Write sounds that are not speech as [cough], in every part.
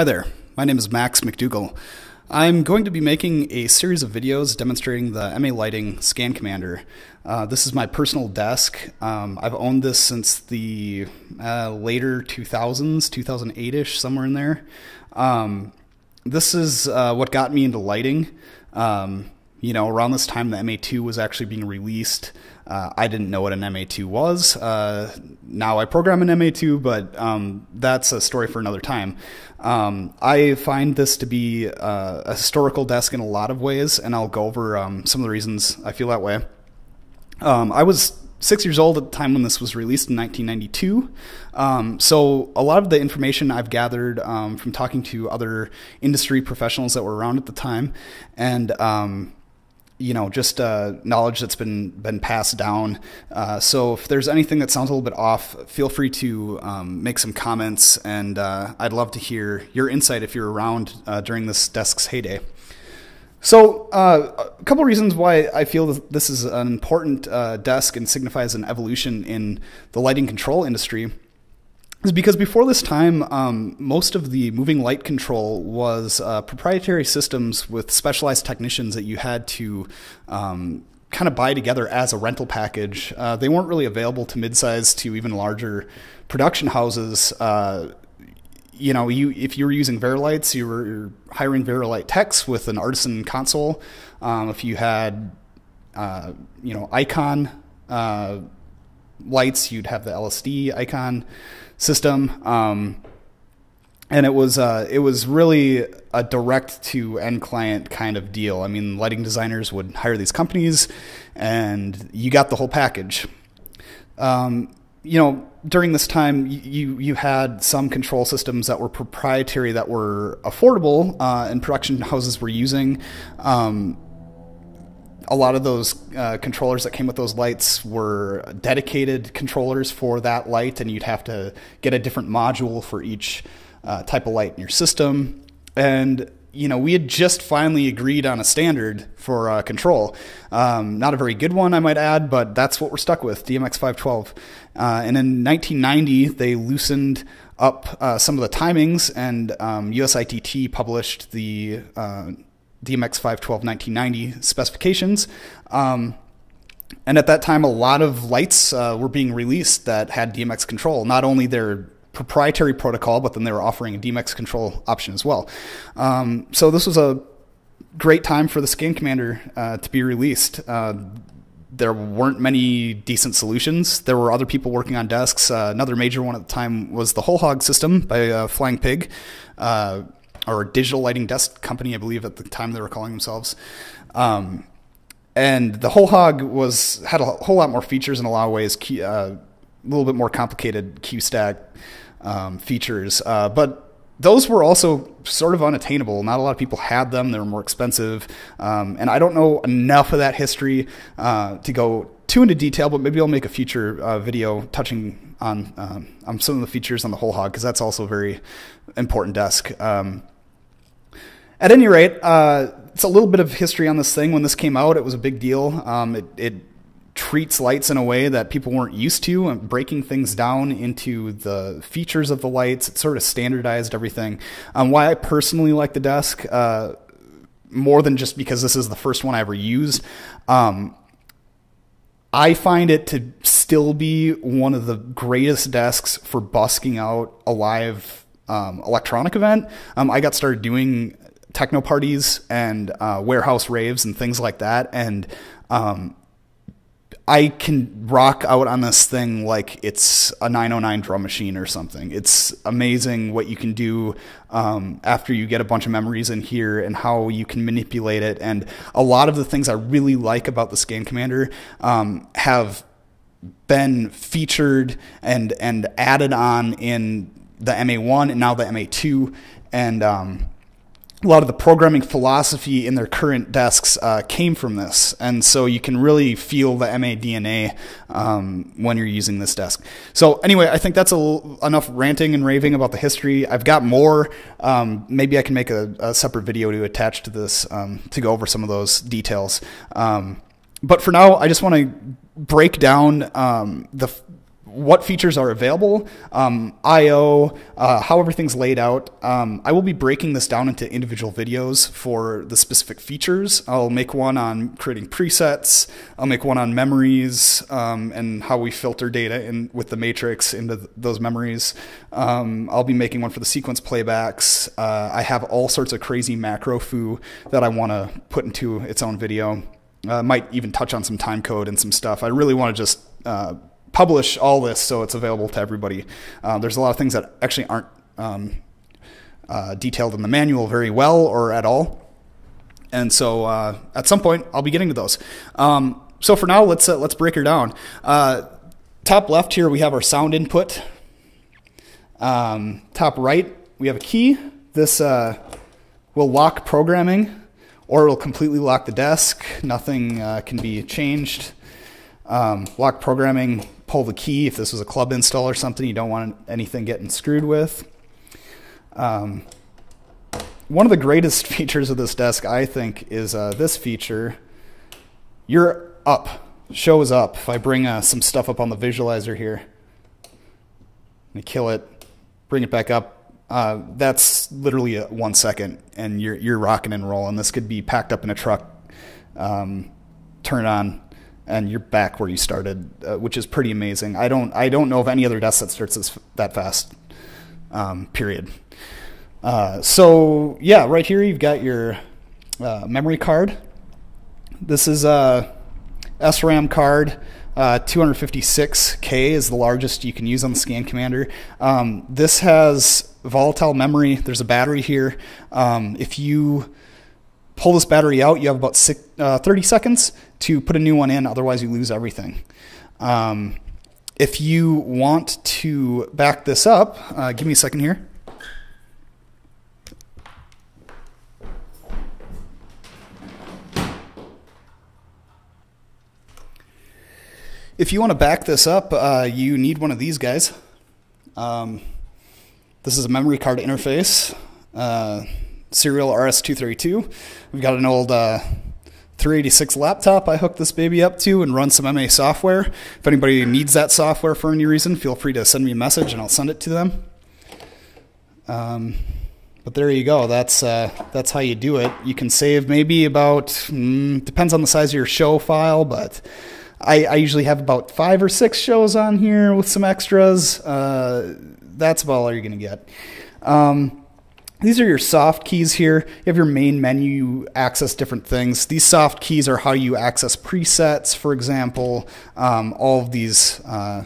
Hi there, my name is Max McDougall. I'm going to be making a series of videos demonstrating the MA Lighting Scan Commander. Uh, this is my personal desk. Um, I've owned this since the uh, later 2000s, 2008-ish, somewhere in there. Um, this is uh, what got me into lighting. Um, you know, around this time the MA2 was actually being released. Uh, I didn't know what an MA2 was. Uh, now I program an MA2, but um, that's a story for another time. Um, I find this to be uh, a historical desk in a lot of ways, and I'll go over um, some of the reasons I feel that way. Um, I was six years old at the time when this was released in 1992. Um, so a lot of the information I've gathered um, from talking to other industry professionals that were around at the time, and um, you know, just uh, knowledge that's been been passed down. Uh, so if there's anything that sounds a little bit off, feel free to um, make some comments, and uh, I'd love to hear your insight if you're around uh, during this desk's heyday. So uh, a couple reasons why I feel that this is an important uh, desk and signifies an evolution in the lighting control industry is because before this time, um, most of the moving light control was uh, proprietary systems with specialized technicians that you had to um, kind of buy together as a rental package. Uh, they weren't really available to mid-size to even larger production houses. Uh, you know, you if you were using Vari-Lites, you were hiring Vari-Lite techs with an artisan console. Um, if you had, uh, you know, Icon uh, lights, you'd have the LSD Icon system. Um, and it was uh, it was really a direct to end client kind of deal. I mean, lighting designers would hire these companies, and you got the whole package. Um, you know, during this time, you you had some control systems that were proprietary that were affordable, uh, and production houses were using. Um, a lot of those uh, controllers that came with those lights were dedicated controllers for that light, and you'd have to get a different module for each uh, type of light in your system. And you know, we had just finally agreed on a standard for uh, control. Um, not a very good one, I might add, but that's what we're stuck with, DMX 512. Uh, and in 1990, they loosened up uh, some of the timings, and um, USITT published the uh, DMX 512 1990 specifications. Um, and at that time, a lot of lights uh, were being released that had DMX control, not only their proprietary protocol, but then they were offering a DMX control option as well. Um, so this was a great time for the Scan Commander uh, to be released. Uh, there weren't many decent solutions. There were other people working on desks. Uh, another major one at the time was the Whole Hog system by uh, Flying Pig. Uh, or digital lighting desk company, I believe at the time they were calling themselves. Um, and the whole hog was had a whole lot more features in a lot of ways, uh, a little bit more complicated cue stack um, features, uh, but those were also sort of unattainable. Not a lot of people had them; they were more expensive, um, and I don't know enough of that history uh, to go too into detail. But maybe I'll make a future uh, video touching on um, on some of the features on the whole hog because that's also a very important desk. Um, at any rate, uh, it's a little bit of history on this thing. When this came out, it was a big deal. Um, it, it, treats lights in a way that people weren't used to, and breaking things down into the features of the lights. It sort of standardized everything. Um, why I personally like the desk, uh, more than just because this is the first one I ever used. Um, I find it to still be one of the greatest desks for busking out a live um, electronic event. Um, I got started doing techno parties and uh, warehouse raves and things like that. And um, I can rock out on this thing like it's a 909 drum machine or something. It's amazing what you can do um, after you get a bunch of memories in here and how you can manipulate it. And a lot of the things I really like about the Scan Commander um, have been featured and and added on in the MA1 and now the MA2. And um, a lot of the programming philosophy in their current desks uh, came from this, and so you can really feel the MA DNA um, when you're using this desk. So anyway, I think that's enough ranting and raving about the history. I've got more. Um, maybe I can make a, a, separate video to attach to this um, to go over some of those details. Um, but for now, I just want to break down um, the what features are available, um, I/O, uh, how everything's laid out. Um, I will be breaking this down into individual videos for the specific features. I'll make one on creating presets. I'll make one on memories um, and how we filter data in with the matrix into th those memories. Um, I'll be making one for the sequence playbacks. Uh, I have all sorts of crazy macro foo that I want to put into its own video. Uh, might even touch on some time code and some stuff. I really want to just uh, publish all this so it's available to everybody. Uh, there's a lot of things that actually aren't um, uh, detailed in the manual very well or at all. And so uh, at some point, I'll be getting to those. Um, so for now, let's uh, let's break her down. Uh, top left here, we have our sound input. Um, top right, we have a key. This uh, will lock programming, or it'll completely lock the desk. Nothing can be changed. Um, lock programming pull the key if this was a club install or something. You don't want anything getting screwed with. Um, one of the greatest [laughs] features of this desk, I think, is uh, this feature. You're up, shows up. If I bring uh, some stuff up on the visualizer here, me kill it, bring it back up. Uh, that's literally one second, and you're you're rocking and rolling. This could be packed up in a truck, um, turn on, and you're back where you started, uh, which is pretty amazing. I don't I don't know of any other desk that starts this, that fast. Um, period. Uh, so yeah, right here you've got your uh, memory card. This is a SRAM card. Uh, 256K is the largest you can use on the Scan Commander. Um, this has volatile memory. There's a battery here. Um, if you pull this battery out, you have about six, uh, 30 seconds to put a new one in, otherwise, you lose everything. Um, if you want to back this up, uh, give me a second here. If you want to back this up, uh, you need one of these guys. Um, this is a memory card interface. Uh, serial RS-232. We've got an old uh, 386 laptop I hooked this baby up to and run some MA software. If anybody needs that software for any reason, feel free to send me a message and I'll send it to them. Um, but there you go. That's uh, that's how you do it. You can save maybe about mm, depends on the size of your show file, but I, I, usually have about five or six shows on here with some extras. Uh, that's about all you're gonna get. Um, these are your soft keys here. You have your main menu, you access different things. These soft keys are how you access presets, for example. Um, all of these uh,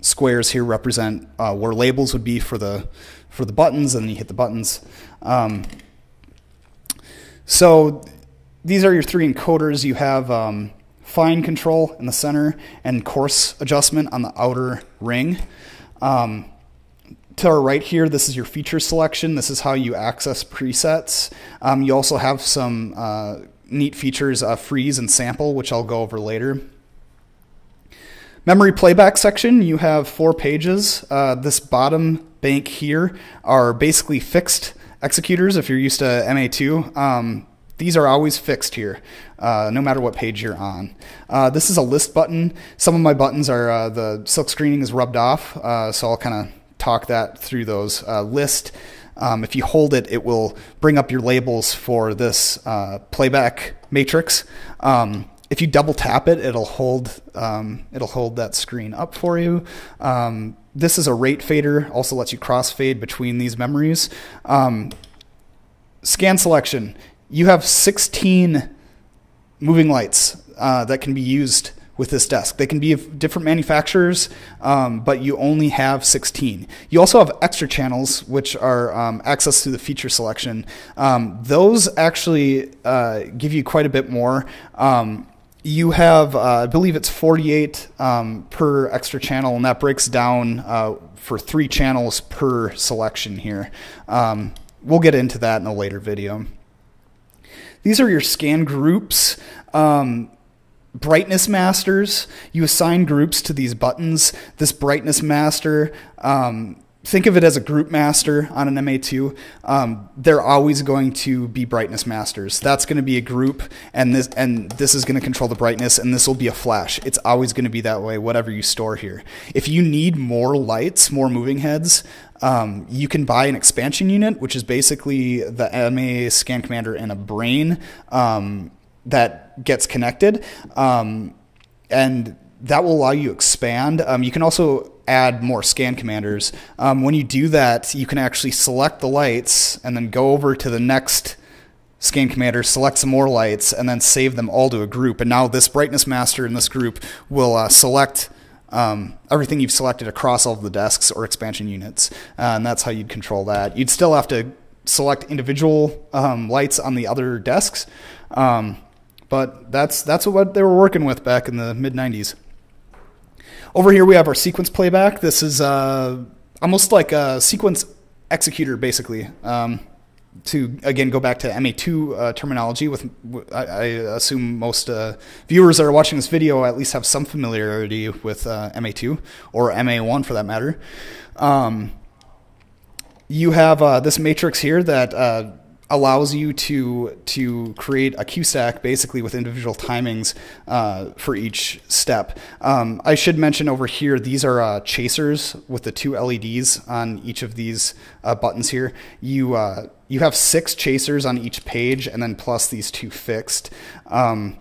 squares here represent uh, where labels would be for the for the buttons, and then you hit the buttons. Um, so these are your three encoders. You have um, fine control in the center and coarse adjustment on the outer ring. Um, to our right here, this is your feature selection. This is how you access presets. Um, you also have some uh, neat features, uh, freeze and sample, which I'll go over later. Memory playback section, you have four pages. Uh, this bottom bank here are basically fixed executors if you're used to MA2. Um, these are always fixed here, uh, no matter what page you're on. Uh, this is a list button. Some of my buttons are, uh, the silk screening is rubbed off, uh, so I'll kind of talk that through those. Uh, list, um, if you hold it, it will bring up your labels for this uh, playback matrix. Um, if you double tap it, it'll hold um, it'll hold that screen up for you. Um, this is a rate fader, also lets you crossfade between these memories. Um, scan selection, you have 16 moving lights uh, that can be used with this desk. They can be of different manufacturers, um, but you only have 16. You also have extra channels, which are um, access to the feature selection. Um, those actually uh, give you quite a bit more. Um, you have, uh, I believe it's 48 um, per extra channel, and that breaks down uh, for three channels per selection here. Um, we'll get into that in a later video. These are your scan groups. Um, brightness masters. You assign groups to these buttons. This brightness master um, think of it as a group master on an MA2. Um, they're always going to be brightness masters. That's going to be a group, and this and this is going to control the brightness, and this will be a flash. It's always going to be that way, whatever you store here. If you need more lights, more moving heads, um, you can buy an expansion unit, which is basically the MA scan commander and a brain um, that gets connected, um, and that will allow you expand. Um, you can also add more scan commanders. Um, when you do that, you can actually select the lights and then go over to the next scan commander, select some more lights, and then save them all to a group. And now this brightness master in this group will uh, select um, everything you've selected across all of the desks or expansion units. Uh, and that's how you'd control that. You'd still have to select individual um, lights on the other desks. But that's that's what they were working with back in the mid 90s. Over here we have our sequence playback. This is uh, almost like a sequence executor, basically. Um, to again go back to MA2 uh, terminology, with I, I assume most uh, viewers that are watching this video at least have some familiarity with uh, MA2 or MA1 for that matter. Um, you have uh, this matrix here that uh, allows you to to create a stack basically with individual timings uh, for each step. Um, I should mention over here these are uh, chasers with the two LEDs on each of these uh, buttons here. You uh, you have six chasers on each page, and then plus these two fixed. Um,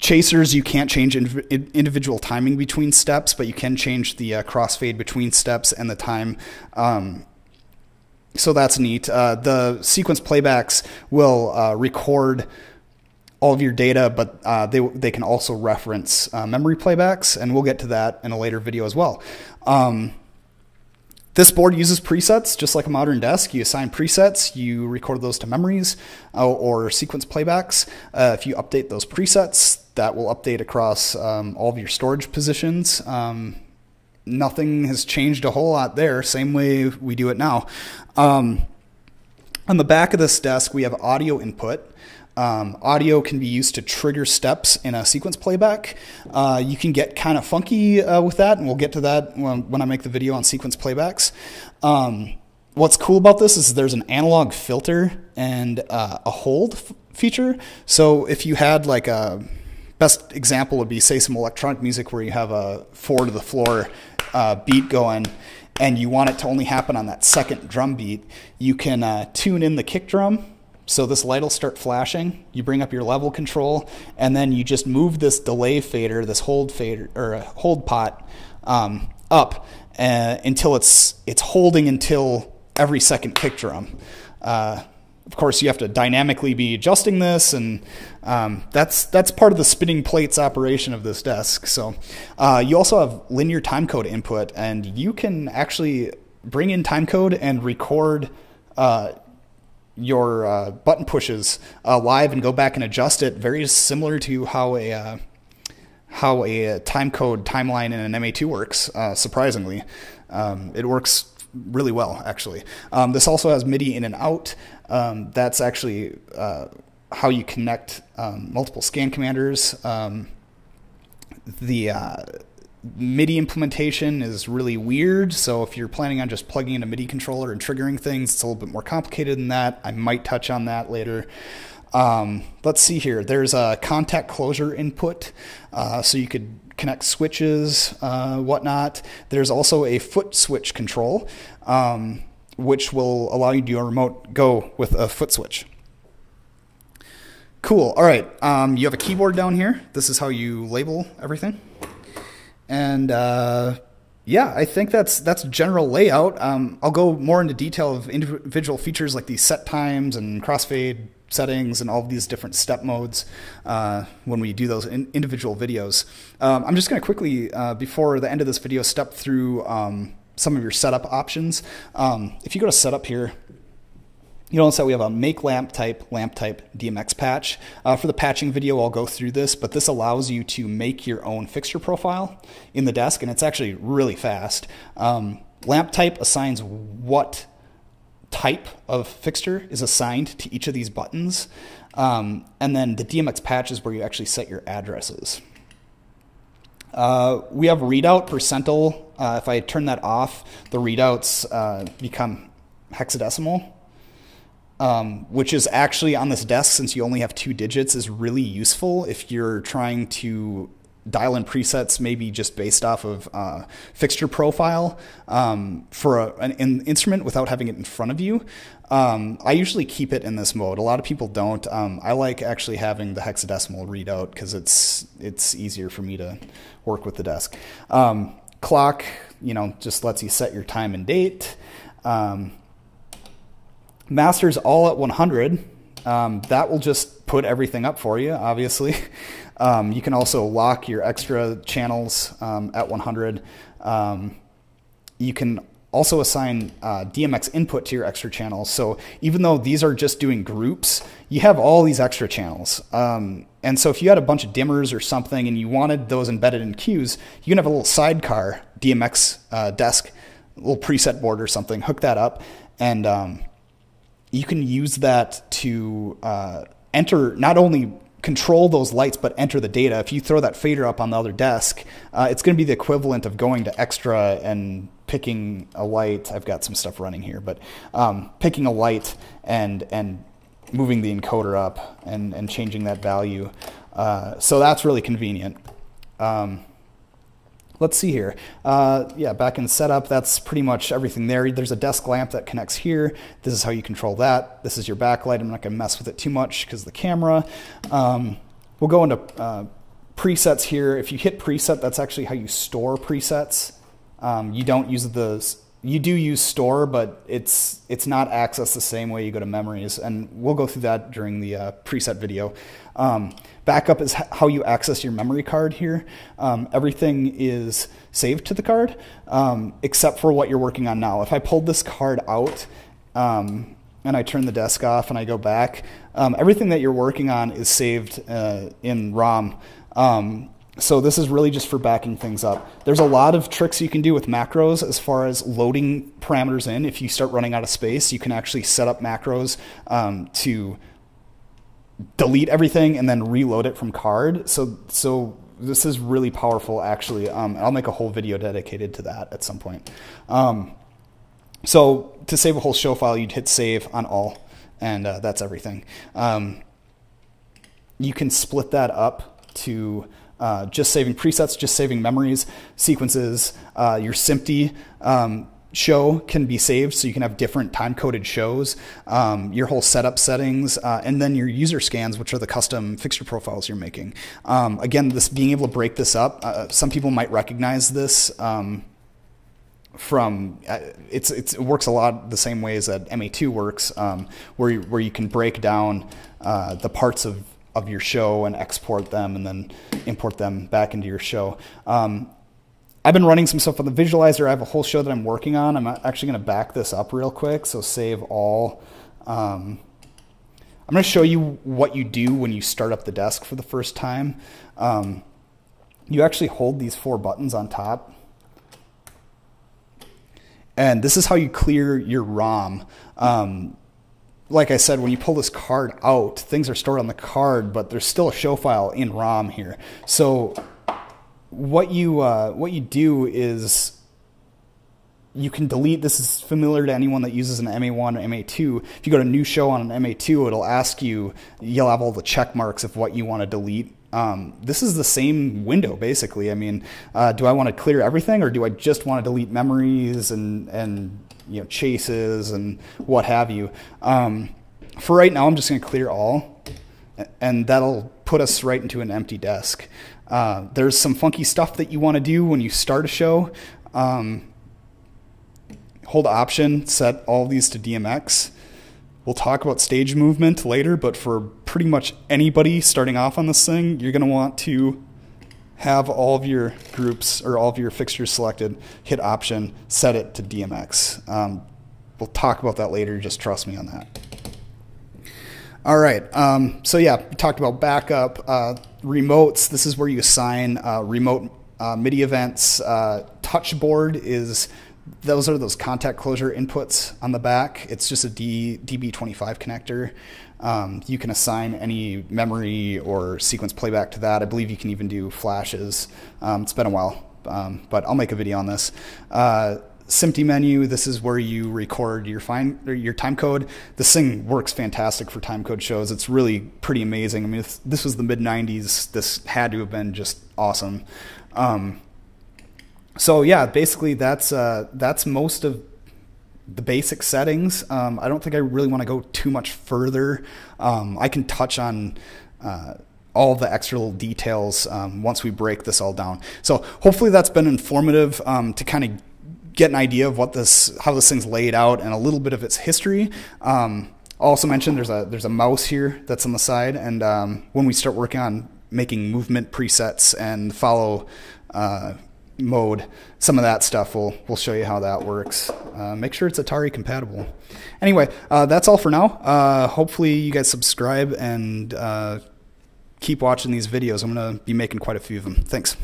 chasers you can't change individual timing between steps but you can change the uh, crossfade between steps and the time um, so that's neat. Uh, the sequence playbacks will uh, record all of your data, but uh, they, they can also reference uh, memory playbacks, and we'll get to that in a later video as well. Um, this board uses presets just like a modern desk. You assign presets, you record those to memories uh, or sequence playbacks. Uh, if you update those presets, that will update across um, all of your storage positions. Um, nothing has changed a whole lot there. Same way we do it now. Um, on the back of this desk, we have audio input. Um, audio can be used to trigger steps in a sequence playback. Uh, you can get kind of funky uh, with that, and we'll get to that when, when, I make the video on sequence playbacks. Um, what's cool about this is there's an analog filter and uh, a hold feature. So if you had like a best example would be say some electronic music where you have a four to the floor uh, beat going and you want it to only happen on that second drum beat, you can uh, tune in the kick drum. So this light will start flashing. You bring up your level control, and then you just move this delay fader, this hold fader or hold pot, um, up uh, until it's it's holding until every second kick drum. Uh, of course, you have to dynamically be adjusting this, and um, that's that's part of the spinning plates operation of this desk. So uh, you also have linear timecode input, and you can actually bring in timecode and record uh, your uh, button pushes uh, live and go back and adjust it. Very similar to how a uh, how a timecode timeline in an MA2 works. Uh, surprisingly, um, it works really well, actually. Um, this also has MIDI in and out. Um, that's actually how you connect um, multiple scan commanders. Um, the uh, MIDI implementation is really weird, so if you're planning on just plugging in a MIDI controller and triggering things, it's a little bit more complicated than that. I might touch on that later. Um, let's see here. There's a contact closure input, uh, so you could connect switches, uh, whatnot. There's also a foot switch control, um, which will allow you to do a remote go with a foot switch. Cool. All right. Um, you have a keyboard down here. This is how you label everything. And uh, yeah, I think that's that's general layout. Um, I'll go more into detail of individual features like these set times and crossfade settings and all of these different step modes uh, when we do those in individual videos. Um, I'm just going to quickly, uh, before the end of this video, step through um, some of your setup options. Um, if you go to setup here, you notice that we have a make lamp type, lamp type DMX patch. Uh, for the patching video, I'll go through this, but this allows you to make your own fixture profile in the desk, and it's actually really fast. Um, lamp type assigns what type of fixture is assigned to each of these buttons. Um, and then the DMX patch is where you actually set your addresses. Uh, we have readout percentile Uh, if I turn that off, the readouts uh, become hexadecimal, um, which is actually on this desk, since you only have two digits, is really useful if you're trying to dial in presets maybe just based off of uh, fixture profile um, for a, an, an, instrument without having it in front of you. Um, I usually keep it in this mode. A lot of people don't. Um, I like actually having the hexadecimal readout because it's it's easier for me to work with the desk. Um, clock, you know, just lets you set your time and date. Master's all at 100. Um, that will just put everything up for you, obviously. [laughs] Um, you can also lock your extra channels um, at 100. Um, you can also assign uh, DMX input to your extra channels. So even though these are just doing groups, you have all these extra channels. Um, and so if you had a bunch of dimmers or something and you wanted those embedded in cues, you can have a little sidecar DMX uh, desk, little preset board or something, hook that up, and um, you can use that to uh, enter not only control those lights but enter the data. If you throw that fader up on the other desk, uh, it's going to be the equivalent of going to extra and picking a light. I've got some stuff running here, but um, picking a light and and moving the encoder up and, and changing that value. Uh, so that's really convenient. Um, let's see here. Uh, yeah, back in setup, that's pretty much everything there. There's a desk lamp that connects here. This is how you control that. This is your backlight. I'm not going to mess with it too much because the camera. Um, we'll go into uh, presets here. If you hit preset, that's actually how you store presets. Um, you don't use the you do use store, but it's it's not accessed the same way you go to memories, and we'll go through that during the uh, preset video. Um, backup is how you access your memory card here. Um, everything is saved to the card, um, except for what you're working on now. If I pulled this card out um, and I turn the desk off and I go back, um, everything that you're working on is saved uh, in ROM. Um, so this is really just for backing things up. There's a lot of tricks you can do with macros as far as loading parameters in. If you start running out of space, you can actually set up macros um, to delete everything and then reload it from card. So so this is really powerful actually. Um, I'll make a whole video dedicated to that at some point. Um, so to save a whole show file, you'd hit save on all, and uh, that's everything. Um, you can split that up to uh, just saving presets, just saving memories, sequences, uh, your SMPTE um, show can be saved so you can have different time coded shows, um, your whole setup settings, uh, and then your user scans, which are the custom fixture profiles you're making. Um, again, this being able to break this up, uh, some people might recognize this. Um, from uh, it's, it's, it works a lot the same way as that MA2 works, um, where you, where you can break down uh, the parts of of your show and export them and then import them back into your show. Um, I've been running some stuff on the visualizer. I have a whole show that I'm working on. I'm actually going to back this up real quick. So save all. Um, I'm going to show you what you do when you start up the desk for the first time. Um, you actually hold these four buttons on top. And this is how you clear your ROM. Um, like I said, when you pull this card out, things are stored on the card, but there's still a show file in ROM here. So what you uh, what you do is you can delete. This is familiar to anyone that uses an MA1 or MA2. If you go to new show on an MA2, it'll ask you. You'll have all the check marks of what you want to delete. Um, this is the same window basically. I mean, uh, do I want to clear everything, or do I just want to delete memories and and you know chases and what have you. Um, for right now, I'm just going to clear all, and that'll put us right into an empty desk. Uh, there's some funky stuff that you want to do when you start a show. Um, hold Option, set all these to DMX. We'll talk about stage movement later, but for pretty much anybody starting off on this thing, you're going to want to have all of your groups or all of your fixtures selected, hit option, set it to DMX. Um, we'll talk about that later, just trust me on that. All right, um, so yeah, we talked about backup, uh, remotes. This is where you assign uh, remote uh, MIDI events. Uh, touchboard is those are those contact closure inputs on the back. It's just a D, DB25 connector. Um, you can assign any memory or sequence playback to that. I believe you can even do flashes. Um, it's been a while um, but I'll make a video on this. Uh, SMPTE menu, this is where you record your fine your time code. This thing works fantastic for time code shows. It's really pretty amazing. I mean, this was the mid '90s. This had to have been just awesome. Um, so yeah, basically that's uh, that's most of the basic settings. Um, I don't think I really want to go too much further. Um, I can touch on uh, all the extra little details um, once we break this all down. So hopefully that's been informative um, to kind of get an idea of what this, how this thing's laid out, and a little bit of its history. Um, also mention there's a there's a mouse here that's on the side, and um, when we start working on making movement presets and follow uh, mode, some of that stuff we'll we'll show you how that works. Uh, make sure it's Atari compatible. Anyway, uh, that's all for now. Uh, hopefully you guys subscribe and uh, keep watching these videos. I'm gonna be making quite a few of them. Thanks.